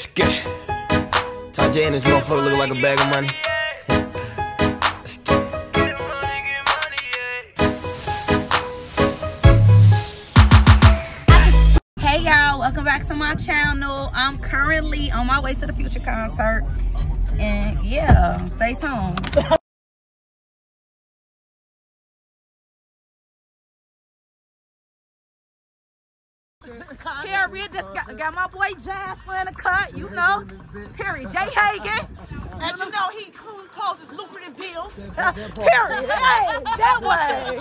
Let's get it. Ty J and this motherfucker looking like a bag of money. Let's get it. Hey y'all, welcome back to my channel. I'm currently on my way to the Future concert. And yeah, stay tuned. Period. Just got, got my boy Jasper in the cut, you know. Period. Jay Hagen. And you know he cl- closes lucrative deals. Period. Hey, that way.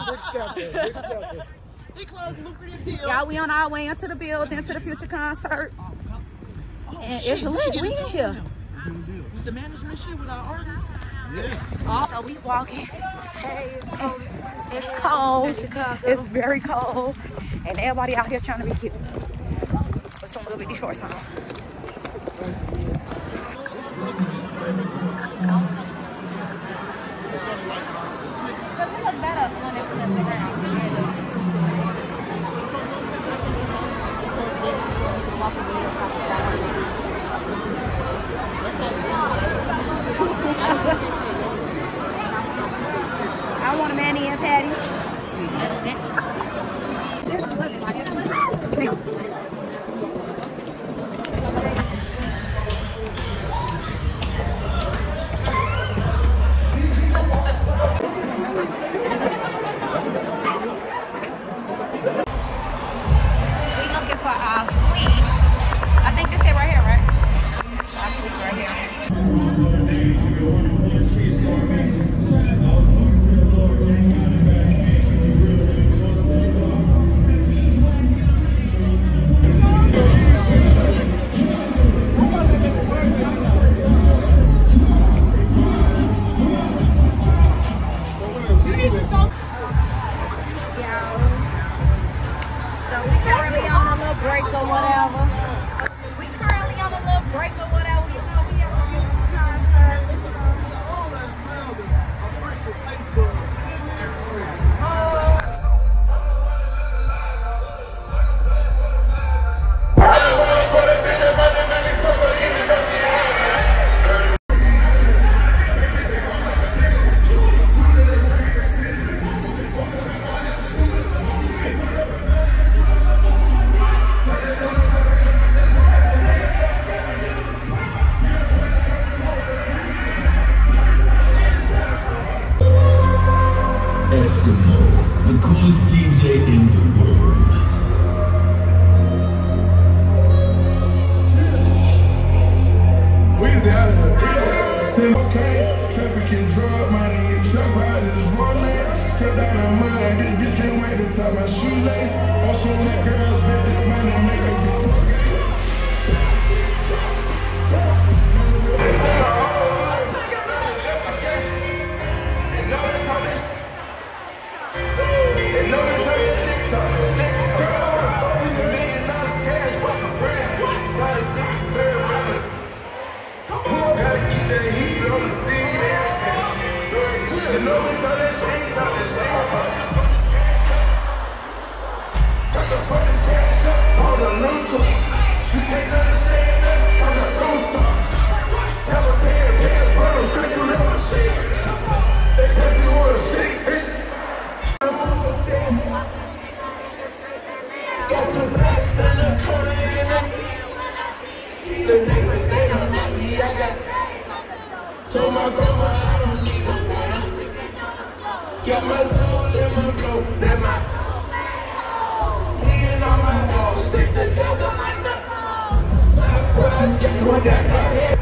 He closes lucrative deals. Y'all, we on our way into the building to the Future concert. Oh, and it's shit, lit. you We in here. With the management shit with our artists. So we walking. Hey, it's cold. It's cold. It's very cold. And everybody out here trying to be cute. With some little bitty shorts on. Eskimo, the coolest DJ in the world. Weezy out of here. Okay, trafficking drug money, trap riders rolling. Step mud, and this bitch can't wait to tie my shoelace. Also, let girls bet this money make Told my grandma I don't need some water. Got my tool in my flow, that my Me and all my dogs stick together like the But I see what got heavy.